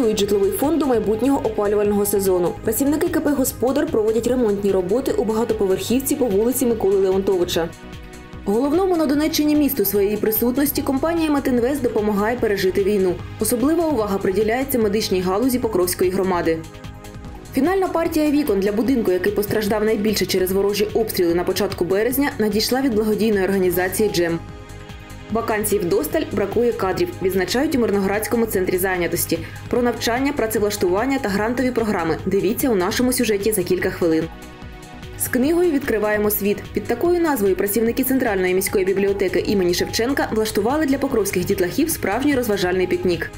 Готують житловий фонд до майбутнього опалювального сезону. Працівники КП Господар проводять ремонтні роботи у багатоповерхівці по вулиці Миколи Леонтовича. Головному на Донеччині місту своєї присутності компанія Метинвест допомагає пережити війну. Особлива увага приділяється медичній галузі Покровської громади. Фінальна партія вікон для будинку, який постраждав найбільше через ворожі обстріли на початку березня, надійшла від благодійної організації Джем. Вакансій вдосталь бракує кадрів, відзначають у Мирноградському центрі зайнятості. Про навчання, працевлаштування та грантові програми. Дивіться у нашому сюжеті за кілька хвилин. З книгою відкриваємо світ. Під такою назвою працівники центральної міської бібліотеки імені Шевченка влаштували для покровських дітлахів справжній розважальний пікнік.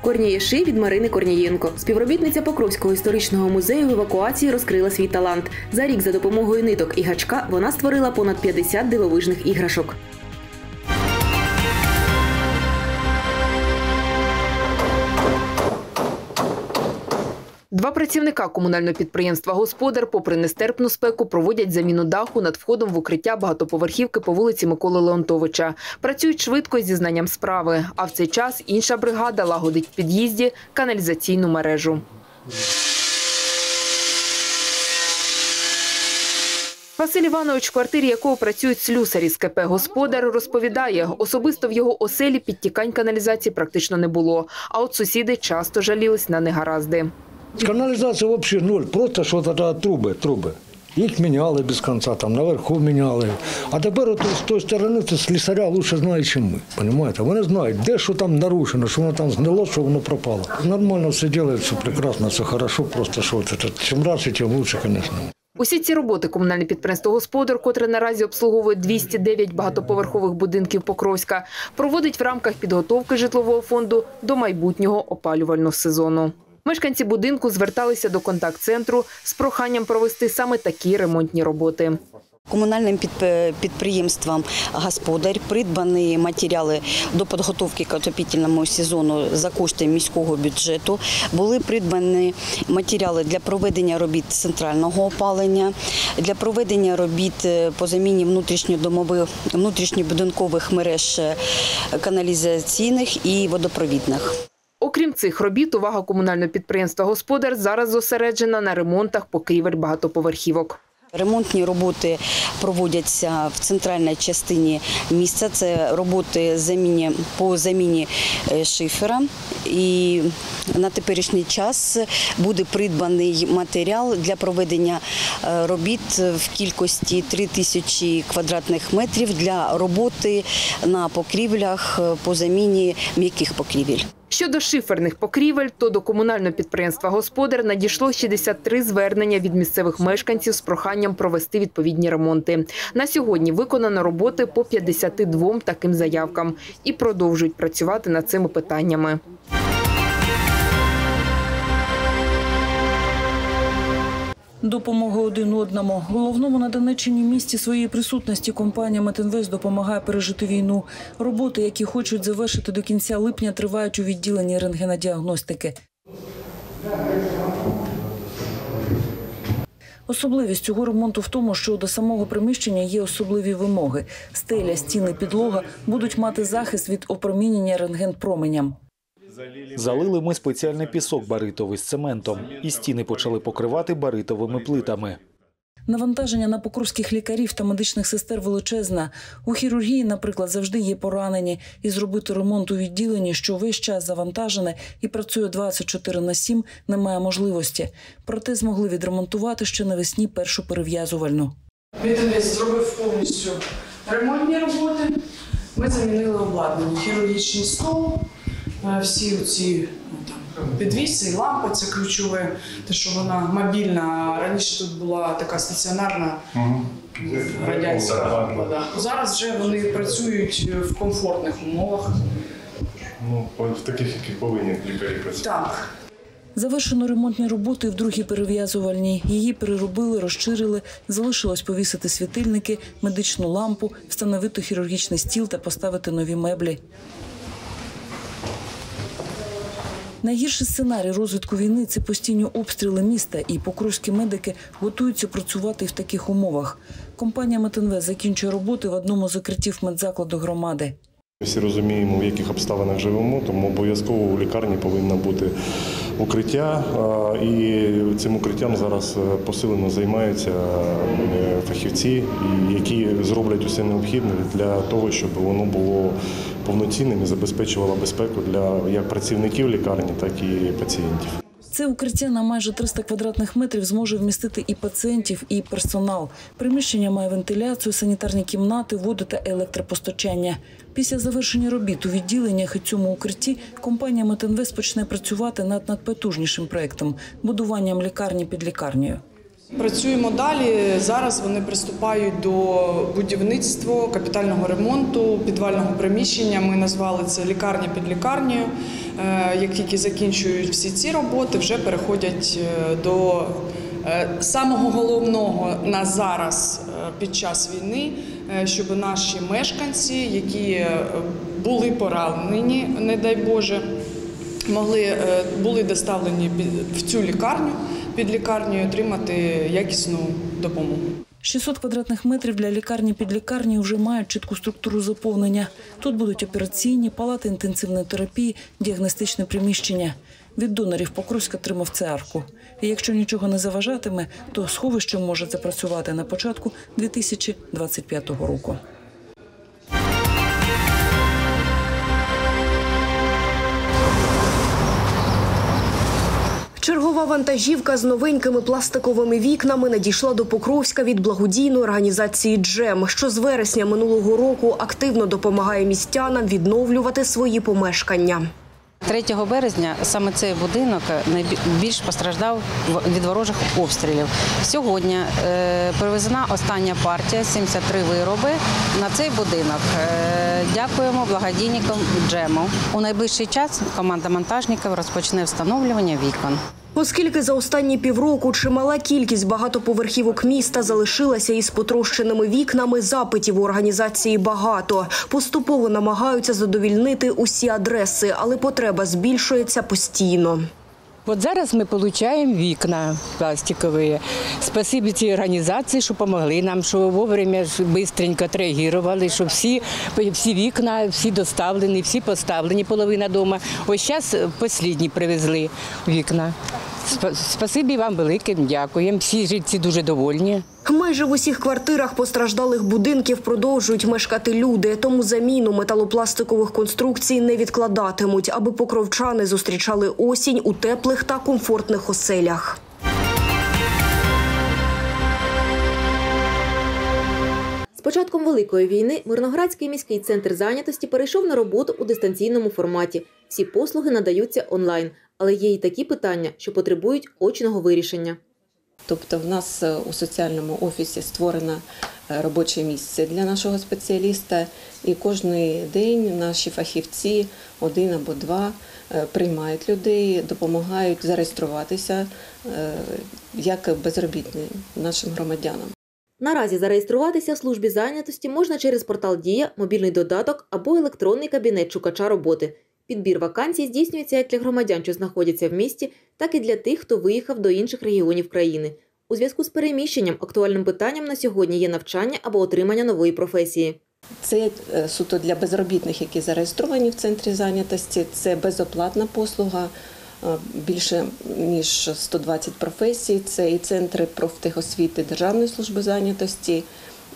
Корнієши від Марини Корнієнко. Співробітниця Покровського історичного музею в евакуації розкрила свій талант. За рік за допомогою ниток і гачка вона створила понад 50 дивовижних іграшок. Два працівника комунального підприємства Господар, попри нестерпну спеку, проводять заміну даху над входом в укриття багатоповерхівки по вулиці Миколи Леонтовича. Працюють швидко зі знанням справи. А в цей час інша бригада лагодить в під'їзді каналізаційну мережу. Василь Іванович, в квартирі якого працюють слюсарі з КП «Господар», розповідає, особисто в його оселі підтікань каналізації практично не було. А от сусіди часто жалілись на негаразди. Канализация вообще ноль, просто что то трубы, трубы. Их меняли без конца, там наверху меняли. А тепер от з тої сторони це слісаря лучше знає, ніж ми. Понимаєте? Вони знають, де що там нарушено, що воно там згнило, що воно пропало. Нормально все робиться, все прекрасно, все хорошо, просто що це. Чим радше, тим лучше, звісно. Усі ці роботи комунальне підприємство «Господар», котре наразі обслуговує 209 багатоповерхових будинків Покровська, проводить в рамках підготовки житлового фонду до майбутнього опалювального сезону. Мешканці будинку зверталися до контакт-центру з проханням провести саме такі ремонтні роботи. Комунальним підп- підприємствам «Господар» придбані матеріали до підготовки к отопительному сезону за кошти міського бюджету. Були придбані матеріали для проведення робіт центрального опалення, для проведення робіт е, по заміні внутрішньодомових, внутрішньобудинкових мереж е, каналізаційних і водопровідних. Окрім цих робіт, увага комунального підприємства «Господар» зараз зосереджена на ремонтах покрівель багатоповерхівок. Ремонтні роботи проводяться в центральній частині міста. Це роботи заміні, по заміні е, шифера. І на теперішній час буде придбаний матеріал для проведення е, робіт в кількості 3 тисячі квадратних метрів для роботи на покрівлях е, по заміні м'яких покрівель. Щодо шиферних покрівель, то до комунального підприємства «Господар» надійшло 63 звернення від місцевих мешканців з проханням провести відповідні ремонти. На сьогодні виконано роботи по 52 таким заявкам і продовжують працювати над цими питаннями. Допомога один одному. Головному на Донеччині місті своєї присутності компанія Метинвест допомагає пережити війну. Роботи, які хочуть завершити до кінця липня, тривають у відділенні рентгенодіагностики. Особливість цього ремонту в тому, що до самого приміщення є особливі вимоги. Стеля, стіни, підлога будуть мати захист від опромінення рентгенпроменям. Залили ми спеціальний пісок баритовий з цементом, і стіни почали покривати баритовими плитами. Навантаження на покровських лікарів та медичних сестер величезне. У хірургії, наприклад, завжди є поранені, і зробити ремонт у відділенні, що весь час завантажене і працює 24 на 7, немає можливості. Проте змогли відремонтувати ще навесні першу перев'язувальну. Вітинець зробив повністю ремонтні роботи. Ми замінили обладнання, хірургічний стол, всі ці ну, там, підвіси, лампи, це ключове, те, що вона мобільна. Раніше тут була така стаціонарна радянська лампа. да. Зараз вже вони працюють в комфортних умовах. Ну, в таких, які повинні лікарі працювати. Так, Завершено ремонтні роботи в другій перев'язувальній. Її переробили, розширили. Залишилось повісити світильники, медичну лампу, встановити хірургічний стіл та поставити нові меблі. Найгірший сценарій розвитку війни це постійні обстріли міста, і покровські медики готуються працювати в таких умовах. Компанія Метинвест закінчує роботи в одному з укриттів медзакладу громади. Всі розуміємо, в яких обставинах живемо, тому обов'язково у лікарні повинно бути укриття. І цим укриттям зараз е, посилено займаються е, фахівці, які зроблять усе необхідне для того, щоб воно було повноцінним і забезпечувало безпеку для як працівників лікарні, так і пацієнтів. Це укриття на майже 300 квадратних метрів зможе вмістити і пацієнтів, і персонал. Приміщення має вентиляцію, санітарні кімнати, воду та електропостачання. Після завершення робіт у відділеннях і цьому укритті компанія Метинвест почне працювати над надпотужнішим проектом будуванням лікарні під лікарнею. Працюємо далі. Зараз вони приступають до будівництва, капітального ремонту, підвального приміщення. Ми назвали це лікарня під лікарнею. Е, Як тільки закінчують всі ці роботи, вже переходять е, до е, самого головного на зараз під час війни, щоб наші мешканці, які були поранені, не дай Боже, могли були доставлені в цю лікарню під лікарнею отримати якісну допомогу. 600 квадратних метрів для лікарні під лікарнею вже мають чітку структуру заповнення. Тут будуть операційні, палати інтенсивної терапії, діагностичне приміщення. Від донорів Покровськ отримав ЦЕАРку. І якщо нічого не заважатиме, то сховище може запрацювати на початку 2025 року. Чергова вантажівка з новенькими пластиковими вікнами надійшла до Покровська від благодійної організації Джем, що з вересня минулого року активно допомагає містянам відновлювати свої помешкання. 3 березня саме цей будинок найбільш постраждав від ворожих обстрілів. Сьогодні е, привезена остання партія 73 вироби на цей будинок. Е, дякуємо благодійникам Джему. У найближчий час команда монтажників розпочне встановлювання вікон. Оскільки за останні півроку чимала кількість багатоповерхівок міста залишилася із потрощеними вікнами, запитів у організації багато. Поступово намагаються задовільнити усі адреси, але потреба збільшується постійно. От зараз ми отримуємо вікна пластикові. Спасибі цій організації, що допомогли нам, що вовремя швидко реагували, що всі, всі вікна, всі доставлені, всі поставлені, половина дома. Ось зараз останні привезли вікна. Спа- Спасибі вам велике, дякуємо. Всі жильці дуже довольні. Майже в усіх квартирах постраждалих будинків продовжують мешкати люди, тому заміну металопластикових конструкцій не відкладатимуть, аби покровчани зустрічали осінь у теплих та комфортних оселях. Початком Великої війни Мирноградський міський центр зайнятості перейшов на роботу у дистанційному форматі. Всі послуги надаються онлайн, але є й такі питання, що потребують очного вирішення. Тобто, в нас е, у соціальному офісі створено е, робоче місце для нашого спеціаліста, і кожен день наші фахівці, один або два, е, приймають людей, допомагають зареєструватися як безробітні нашим громадянам. Наразі зареєструватися в службі зайнятості можна через портал Дія, мобільний додаток або електронний кабінет шукача роботи. Підбір вакансій здійснюється як для громадян, що знаходяться в місті, так і для тих, хто виїхав до інших регіонів країни. У зв'язку з переміщенням актуальним питанням на сьогодні є навчання або отримання нової професії. Це е, суто для безробітних, які зареєстровані в центрі зайнятості. Це безоплатна послуга. Е, Більше ніж 120 професій. Це і центри профтехосвіти Державної служби зайнятості,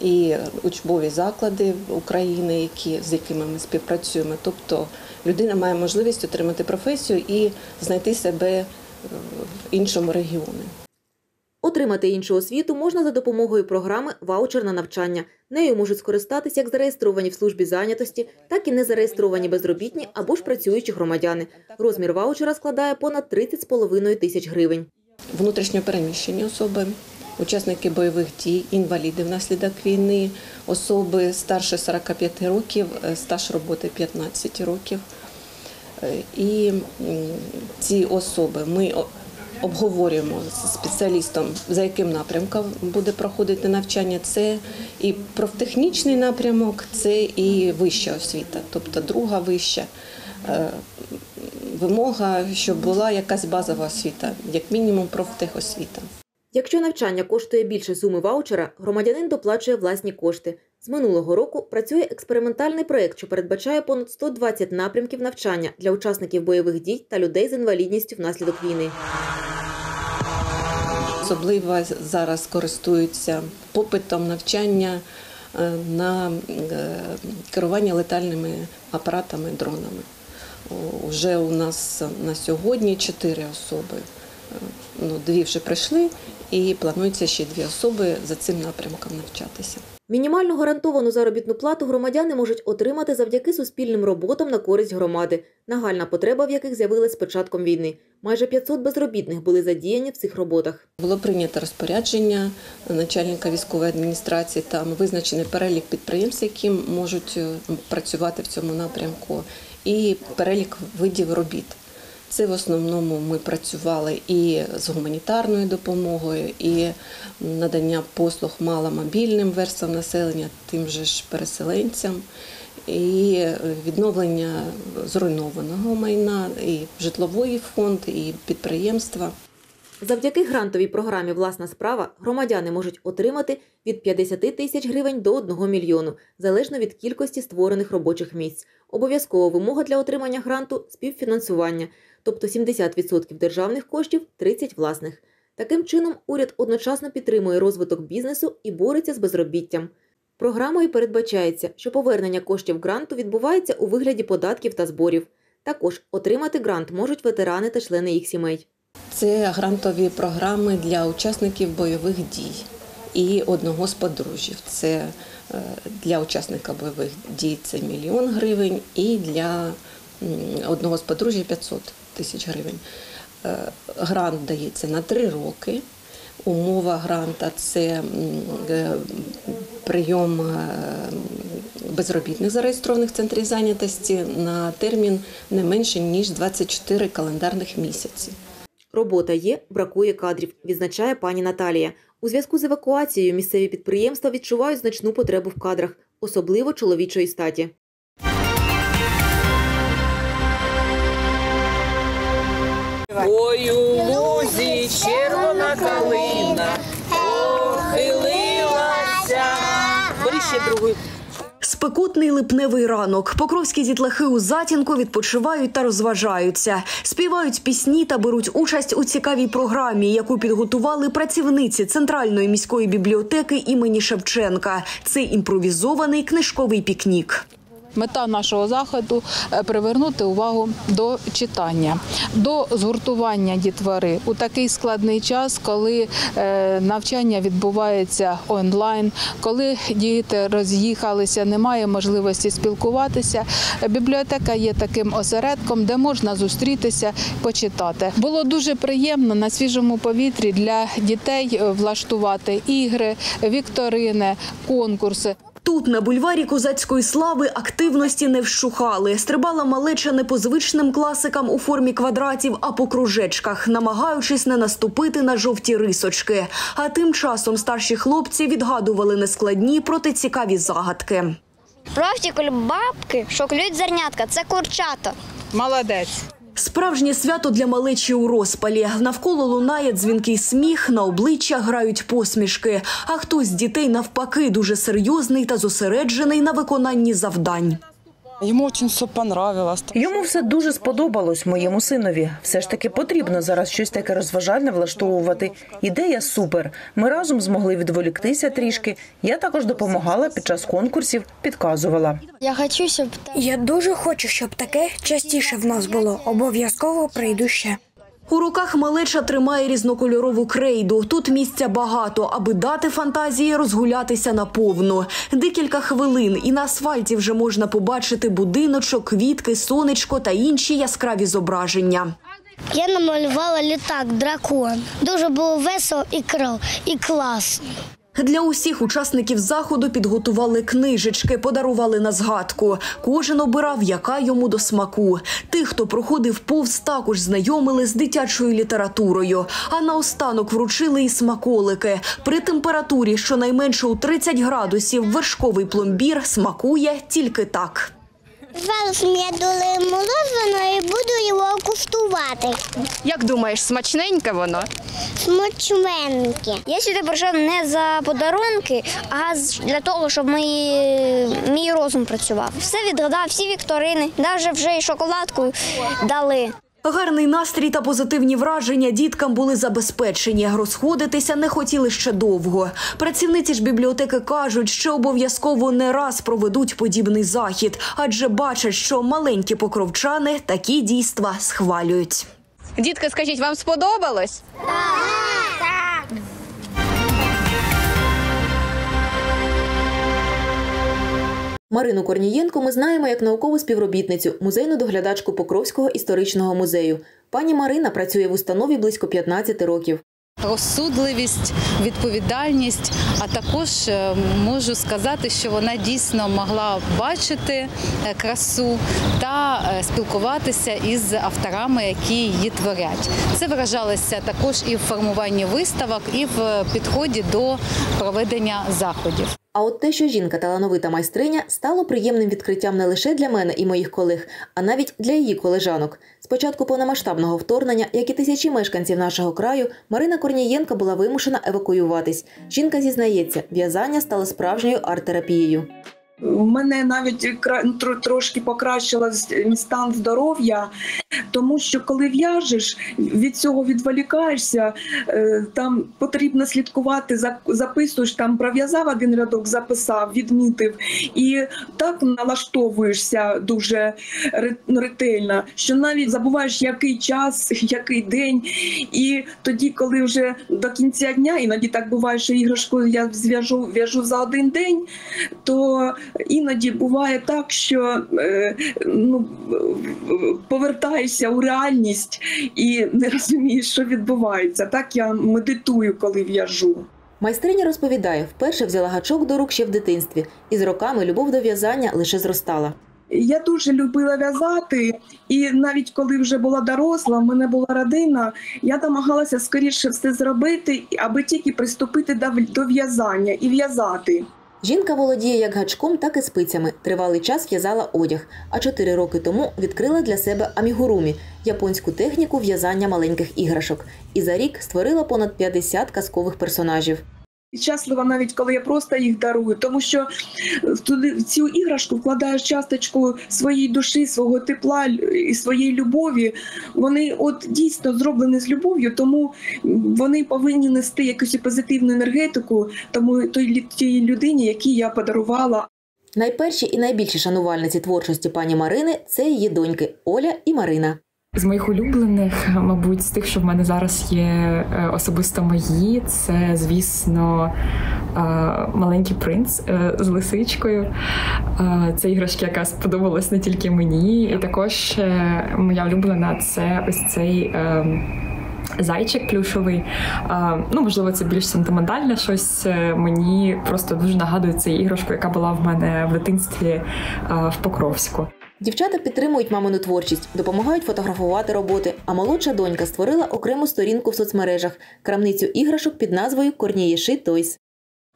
і учбові заклади України, які, з якими ми співпрацюємо. Тобто людина має можливість отримати професію і знайти себе е, в іншому регіоні. Отримати іншу освіту можна за допомогою програми Ваучер на навчання. Нею можуть скористатися як зареєстровані в службі зайнятості, так і незареєстровані безробітні або ж працюючі громадяни. Розмір ваучера складає понад 30,5 тисяч гривень. внутрішньопереміщені особи, учасники бойових дій, інваліди внаслідок війни, особи старше 45 років, е, стаж роботи 15 років. Е, І ці особи ми обговорюємо з спеціалістом, за яким напрямком буде проходити навчання. Це і профтехнічний напрямок, це і вища освіта, тобто друга вища. Е, Вимога, щоб була якась базова освіта, як мінімум профтехосвіта. Якщо навчання коштує більше суми ваучера, громадянин доплачує власні кошти. З минулого року працює експериментальний проєкт, що передбачає понад 120 напрямків навчання для учасників бойових дій та людей з інвалідністю внаслідок війни. Особливо зараз користуються попитом навчання е, на е, керування летальними апаратами дронами. Уже у нас на сьогодні чотири особи. Е, Ну, дві вже прийшли, і планується ще дві особи за цим напрямком навчатися. Мінімальну гарантовану заробітну плату громадяни можуть отримати завдяки суспільним роботам на користь громади, нагальна потреба в яких з'явилась з початком війни. Майже 500 безробітних були задіяні в цих роботах. Було прийнято розпорядження начальника військової адміністрації. Там визначений перелік підприємств, які можуть е, працювати в цьому напрямку, і перелік видів робіт. Це в основному ми працювали і з гуманітарною допомогою, і надання послуг маломобільним верствам населення, тим же ж переселенцям, і відновлення зруйнованого майна, і житловий фонд, і підприємства. Завдяки грантовій програмі Власна справа громадяни можуть отримати від 50 тисяч гривень до 1 мільйону, залежно від кількості створених робочих місць. Обов'язкова вимога для отримання гранту співфінансування, тобто 70% державних коштів, 30% власних. Таким чином, уряд одночасно підтримує розвиток бізнесу і бореться з безробіттям. Програмою передбачається, що повернення коштів гранту відбувається у вигляді податків та зборів. Також отримати грант можуть ветерани та члени їх сімей. Це грантові програми для учасників бойових дій і одного з подружжів. Це е, для учасника бойових дій це мільйон гривень, і для одного з подружжя 500 тисяч гривень. Е, Грант дається на три роки. Умова гранта це е, прийом безробітних зареєстрованих в центрі зайнятості на термін не менше ніж 24 календарних місяці. Робота є, бракує кадрів, відзначає пані Наталія. У зв'язку з евакуацією місцеві підприємства відчувають значну потребу в кадрах, особливо чоловічої статі. Ой, у лузі червона калина похилилася. Бери ще другу. Спекотний липневий ранок. Покровські дітлахи у затінку відпочивають та розважаються, співають пісні та беруть участь у цікавій програмі, яку підготували працівниці центральної міської бібліотеки імені Шевченка. Це імпровізований книжковий пікнік. Мета нашого заходу е, привернути увагу до читання, до згуртування дітвори у такий складний час, коли е, навчання відбувається онлайн, коли діти роз'їхалися, немає можливості спілкуватися. Бібліотека є таким осередком, де можна зустрітися, почитати. Було дуже приємно на свіжому повітрі для дітей е, влаштувати ігри, вікторини, конкурси. Тут на бульварі козацької слави активності не вщухали. Стрибала малеча не по звичним класикам у формі квадратів, а по кружечках, намагаючись не наступити на жовті рисочки. А тим часом старші хлопці відгадували нескладні проте цікаві загадки. Провтікуль бабки, що клюють зернятка, це курчата. Молодець. Справжнє свято для малечі у розпалі. Навколо лунає дзвінкий сміх, на обличчя грають посмішки. А хтось з дітей навпаки дуже серйозний та зосереджений на виконанні завдань. Йому дуже все понравилось. Йому все дуже сподобалось моєму синові. Все ж таки потрібно зараз щось таке розважальне влаштовувати. Ідея супер. Ми разом змогли відволіктися трішки. Я також допомагала під час конкурсів, підказувала. Я хочу, щоб Я дуже хочу, щоб таке частіше в нас було. Обов'язково прийду ще. У руках малеча тримає різнокольорову крейду. Тут місця багато, аби дати фантазії розгулятися наповну. Декілька хвилин, і на асфальті вже можна побачити будиночок, квітки, сонечко та інші яскраві зображення. я намалювала літак, дракон. Дуже було весело і кров, і класно. Для усіх учасників заходу підготували книжечки, подарували на згадку. Кожен обирав, яка йому до смаку. Тих, хто проходив повз, також знайомили з дитячою літературою. А наостанок вручили і смаколики. При температурі щонайменше у 30 градусів вершковий пломбір смакує тільки так. Зараз мені дали морозиво і буду його куштувати. Як думаєш, смачненьке воно? Смачненьке. Я сюди прийшов не за подарунки, а для того, щоб мої, мій розум працював. Все відгадав, всі вікторини, навіть вже і шоколадку дали. Гарний настрій та позитивні враження діткам були забезпечені. Розходитися не хотіли ще довго. Працівниці ж бібліотеки кажуть, що обов'язково не раз проведуть подібний захід, адже бачать, що маленькі покровчани такі дійства схвалюють. Дітки, скажіть, вам сподобалось? Марину Корнієнко ми знаємо як наукову співробітницю, музейну доглядачку Покровського історичного музею. Пані Марина працює в установі близько 15 років. Розсудливість, відповідальність, а також е, можу сказати, що вона дійсно могла бачити е, красу та е, спілкуватися із авторами, які її творять. Це виражалося також і в формуванні виставок, і в підході до проведення заходів. А от те, що жінка талановита майстриня, стало приємним відкриттям не лише для мене і моїх колег, а навіть для її колежанок. Спочатку повномасштабного вторгнення, як і тисячі мешканців нашого краю, Марина Корнієнка була вимушена евакуюватись. Жінка зізнається, в'язання стало справжньою арт-терапією. У мене навіть тро- трошки покращилось стан здоров'я, тому що коли в'яжеш, від цього відволікаєшся, е, там потрібно слідкувати, записуєш там пров'язав один рядок, записав, відмітив, і так налаштовуєшся дуже ретельно, що навіть забуваєш, який час, який день. І тоді, коли вже до кінця дня, іноді так буває, що іграшку я зв'яжу в'яжу за один день, то іноді буває так, що е, ну, повертаєшся у реальність і не розумієш, що відбувається. Так я медитую, коли в'яжу. Майстриня розповідає, вперше взяла гачок до рук ще в дитинстві, і з роками любов до в'язання лише зростала. Я дуже любила в'язати, і навіть коли вже була доросла, в мене була родина, я намагалася скоріше все зробити, аби тільки приступити до в'язання і в'язати. Жінка володіє як гачком, так і спицями. Тривалий час в'язала одяг, а чотири роки тому відкрила для себе амігурумі японську техніку в'язання маленьких іграшок. І за рік створила понад 50 казкових персонажів. І щаслива навіть коли я просто їх дарую, тому що туди в цю іграшку вкладаєш часточку своєї душі, свого тепла і своєї любові. Вони от дійсно зроблені з любов'ю, тому вони повинні нести якусь позитивну енергетику, тому той тій людині, якій я подарувала. Найперші і найбільші шанувальниці творчості пані Марини це її доньки Оля і Марина. З моїх улюблених, мабуть, з тих, що в мене зараз є е, особисто мої, це, звісно, е, маленький принц е, з лисичкою. Це іграшка, яка сподобалась не тільки мені, і також моя улюблена це ось цей. Зайчик плюшовий. Ну, можливо, це більш сентиментальне щось. Мені просто дуже нагадує цю іграшку, яка була в мене в дитинстві в Покровську. Дівчата підтримують мамину творчість, допомагають фотографувати роботи. А молодша донька створила окрему сторінку в соцмережах крамницю іграшок під назвою Корнієши Тойс.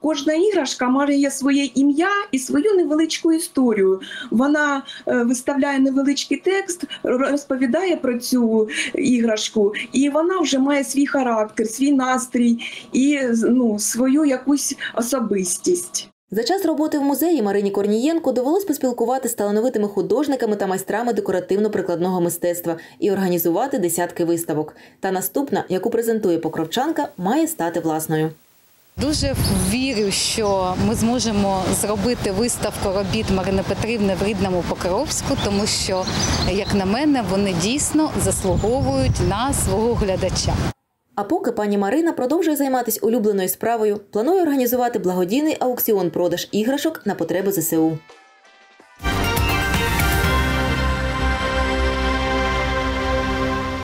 Кожна іграшка має своє ім'я і свою невеличку історію. Вона е, виставляє невеличкий текст, розповідає про цю іграшку, і вона вже має свій характер, свій настрій і ну, свою якусь особистість. За час роботи в музеї Марині Корнієнко довелось поспілкувати з талановитими художниками та майстрами декоративно-прикладного мистецтва і організувати десятки виставок. Та наступна, яку презентує покровчанка, має стати власною. Дуже вірю, що ми зможемо зробити виставку робіт Марини Петрівни в рідному Покровську, тому що, як на мене, вони дійсно заслуговують на свого глядача. А поки пані Марина продовжує займатися улюбленою справою, планує організувати благодійний аукціон продаж іграшок на потреби ЗСУ.